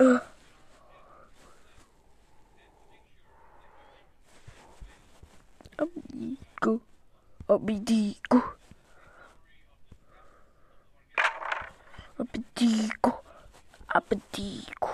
Amigo. Amigo. Amigo. Amigo.